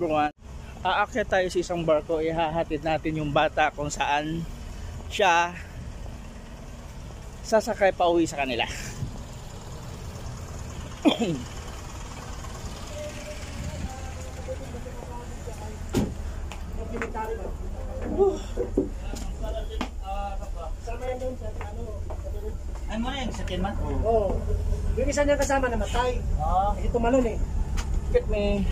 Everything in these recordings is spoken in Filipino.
Everyone. Aakyat tayo sa isang barko, ihahatid natin yung bata kung saan siya sasakay pa uwi sa kanila. Ay mo na yung sakyan man? Oo. Yung isa niya kasama namatay. Oo. Hindi tumalon eh. Look at me.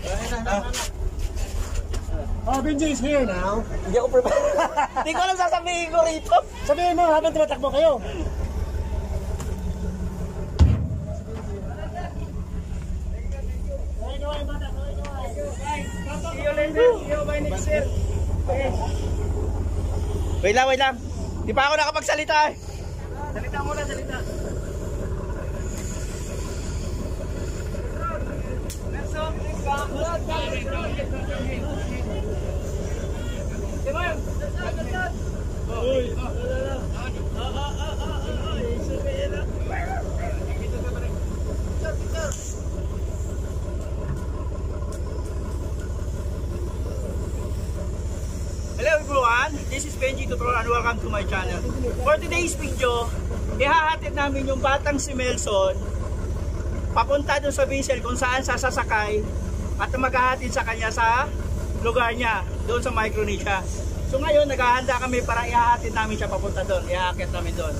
Oh, Benji is here now. Hindi ako prepared. Hindi ko alam sasabihin ko rito. Sabihin mo habang tumatakbo kayo. Wait lang, wait lang. Di pa ako nakapagsalita eh. Salita muna, salita. Hello everyone, this is Benji Tuturon and welcome to my channel. For today's video, ihahatid namin yung batang si Melson papunta doon sa Bisel kung saan sasasakay at maghahatid sa kanya sa lugar niya, doon sa Micronesia. So ngayon, naghahanda kami para ihahatid namin siya papunta doon, ihahatid namin doon.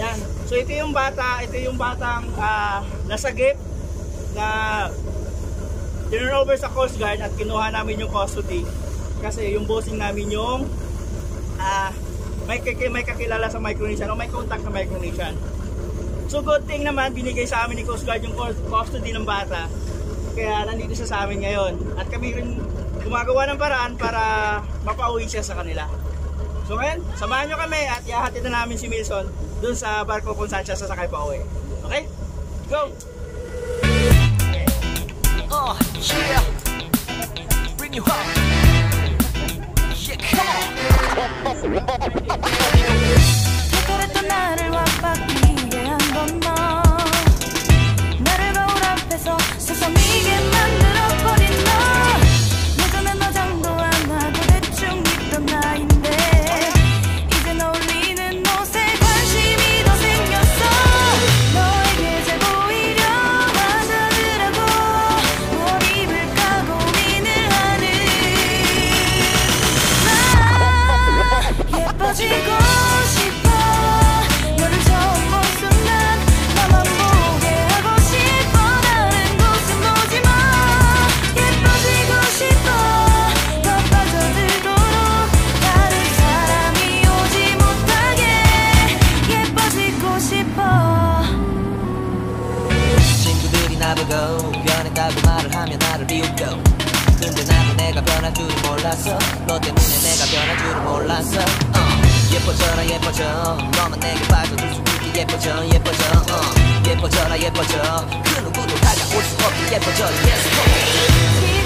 Yan. So ito yung bata, ito yung batang ah, nasagip na turn over sa Coast Guard at kinuha namin yung custody kasi yung bossing namin yung ah may, may kakilala sa Micronesian o may contact sa Micronesian. So good thing naman, binigay sa amin ni Coast Guard yung cus- custody ng bata. Kaya nandito siya sa amin ngayon. At kami rin gumagawa ng paraan para mapauwi siya sa kanila. So ngayon, samahan nyo kami at ihahatid na namin si Wilson dun sa barko kung saan siya sasakay pa uwi. Okay? Go! Uh, yeah. Bring you home. Yeah, come on. 몰랐어. 너 때문에 내가 변할 줄은 몰랐어. 어. 예뻐져라 예뻐져. 너만 내게 빠져들 수 있게 예뻐져 예뻐져. 어. 예뻐져라 예뻐져. 그 누구도 다가올 수 없게 예뻐져. Yes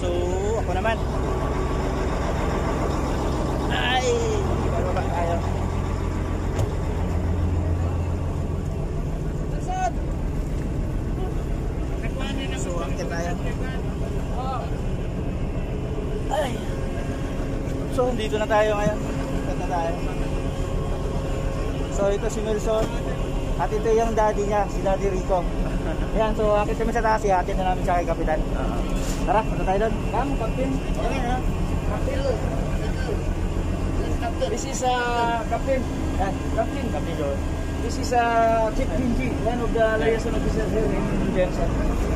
so, ako naman. Ay, bababa tayo. Dito na tayo ngayon. Akit na tayo. So, ito si Nelson. At ito yung daddy niya, si Daddy Rico. Ayan, so akit kami sa taas, ihatid na namin siya kay Kapitan. Tara, punta tayo doon. Come, Captain. Okay, ha? This is uh, Captain. Yan, Captain. Captain doon. This is uh, Chief Pinji, one of the liaison officers here in Jensen.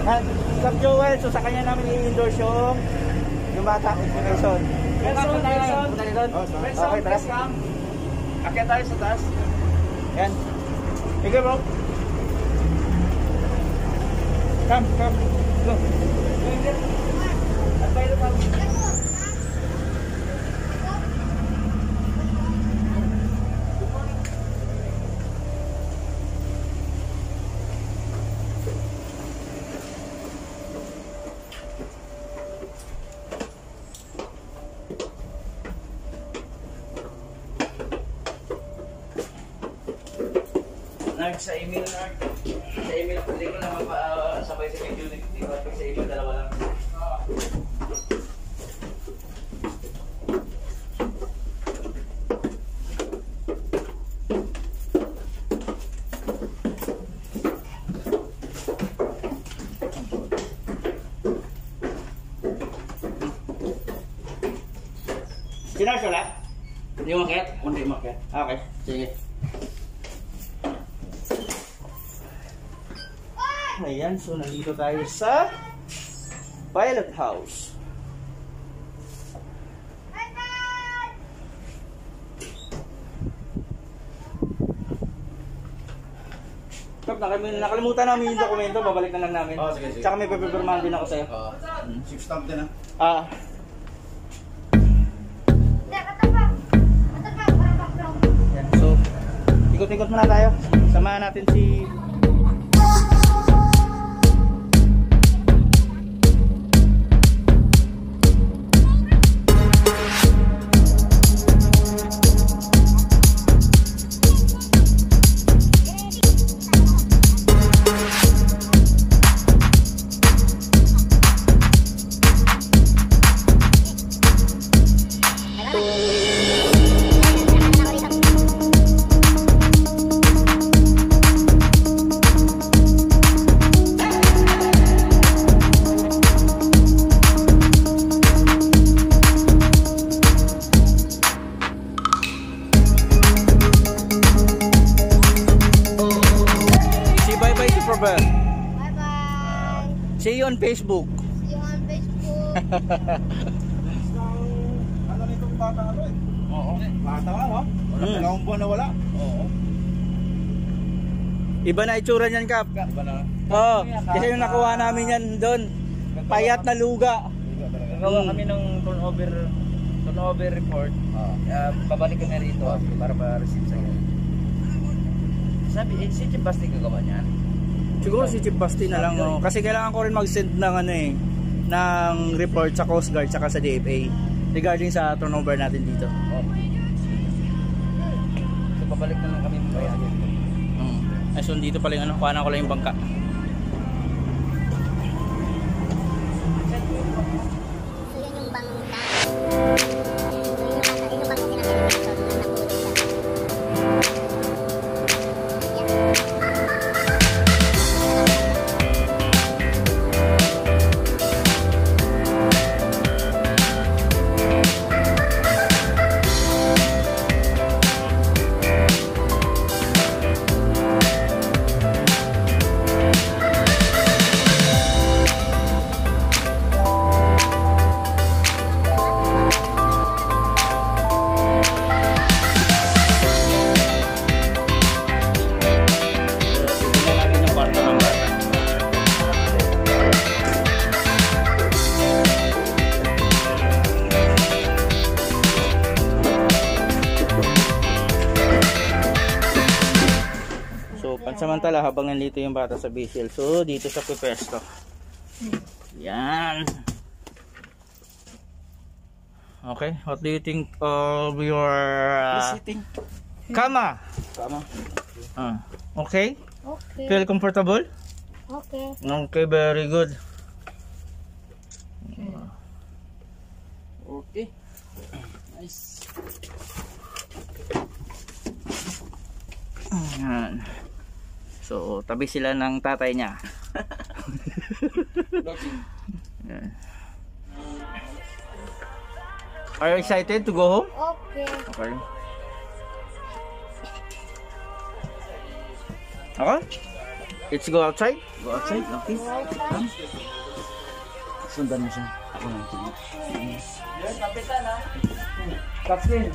Yan, Cap Joel, so sa kanya namin i-endorse yung yung bata, si Nelson. Nelson, Nelson. punta tayo doon. Nelson, Okay, tara. please come. Akyat tayo sa taas. Yan. Sige bro. Come, come. Go. At tayo na Nag sa email na sa email hindi ko naman pa uh, sabay sa video di ba sa email dalawa lang. Sinarso lahat? Hindi mo makiat? Hindi mo makiat. Okay, sige. Nandito tayo sa Pilot House. Kap, nakalimutan, nakalimutan namin yung dokumento, babalik na lang namin. Oh, sige, sige. Tsaka may pipirmahan din ako sa'yo. Uh, six stamp din ah. Ah, yan. So, ikot-ikot muna tayo. Samahan natin si si Facebook. Ano nitong bata ano eh? Oo. Bata ka no? Wala Hmm. dalawang buwan na wala. Oo. Iba na itsura niyan, Kap. Iba na. Oo. kasi yung nakuha namin yan doon. Payat na luga. Nagawa Hmm. kami ng turnover turnover report. Ah. Uh, babalik kami rito para ma-receive sa. Sabi, eh, si Chip Basti gagawa niyan? Siguro si Chief Basti na lang. oh. Kasi kailangan ko rin mag-send ng ano eh ng report sa Coast Guard tsaka sa DFA regarding sa turnover natin dito. Oh. So, babalik na lang kami mamaya. Mm. Ay, so dito pala yung ano, kuha na ko lang yung bangka. Pala habang nandito yung bata sa Basil. So, dito sa pwesto. Yan. Okay, what do you think of your uh, Sitting. kama? Tama. Ah, okay? Okay. Feel comfortable? Okay. Okay, very good. Okay. Nice. Yan. So, tabi sila ng tatay niya. Are you excited to go home? Okay. Okay. Okay? Let's go outside. Go outside, okay? Sundan mo siya. Ako na ito. Kapitan ha? Captain.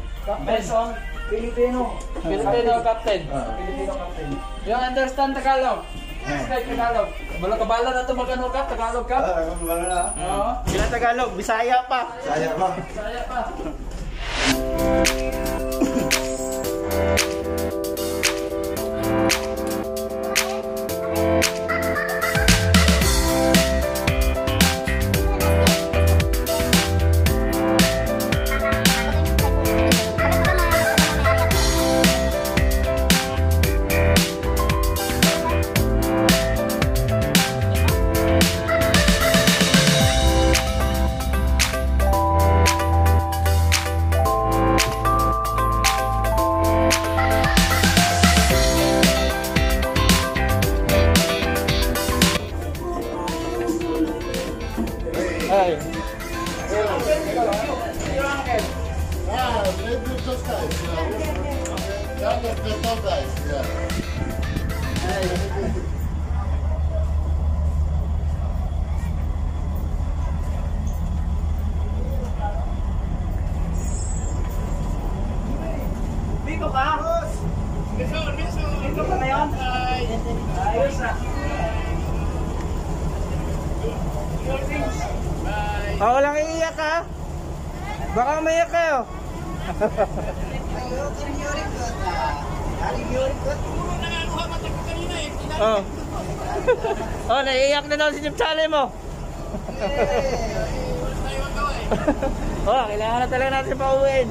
Benson. Filipino. Filipino captain. Filipino captain. You understand Tagalog? Speak Tagalog. Bala kabala na ito mag-ano ka? Tagalog ka? Wala na. Oo. Sila Tagalog, Bisaya pa. Saya pa. Saya pa. Baka umiyak kayo. oh. oh, naiiyak na daw si Jim Chale mo. oh, kailangan na talaga natin pauwiin.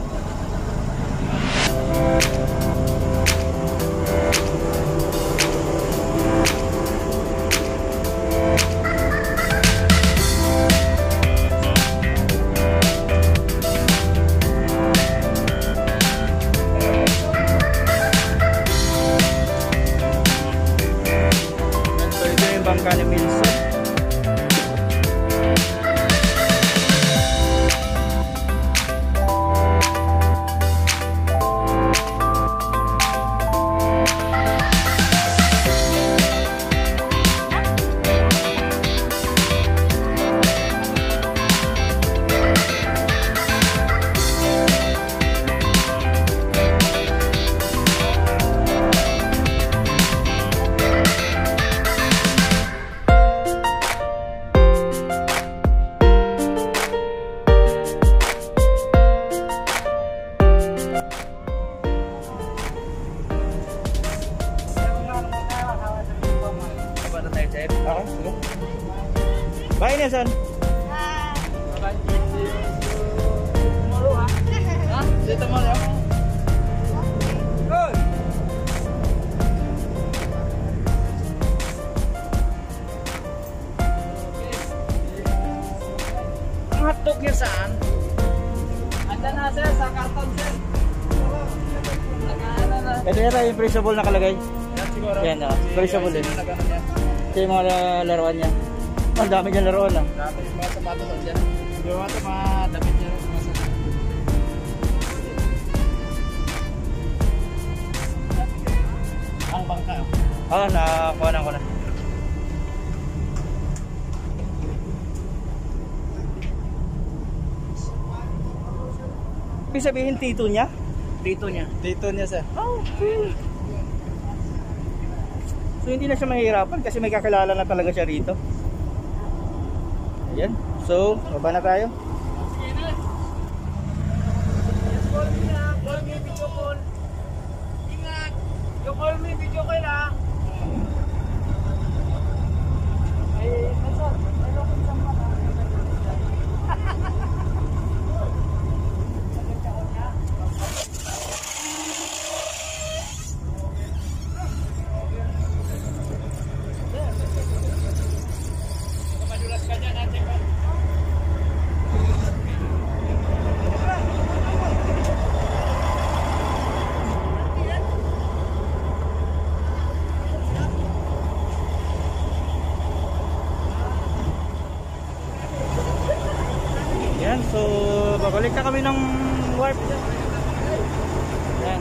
Yung perishable nakalagay. Yan siguro. Yan, ah, perishable din. Ito yung mga laruan niya. Ang dami niyang laruan ah. Dati yung mga sapatos dyan. Yung mga mga damit niya. sapatos. Ang bangka. Ah, nakakuha na ko na. Ibig sabihin tito niya? Dito niya. Dito niya sir. Oh, okay. So hindi na siya mahihirapan kasi may kakilala na talaga siya rito. Ayan. So, baba na tayo. Call me na. Call me video call. Ingat. Yung call me video call ha. So, babalik na kami ng warp. Yan.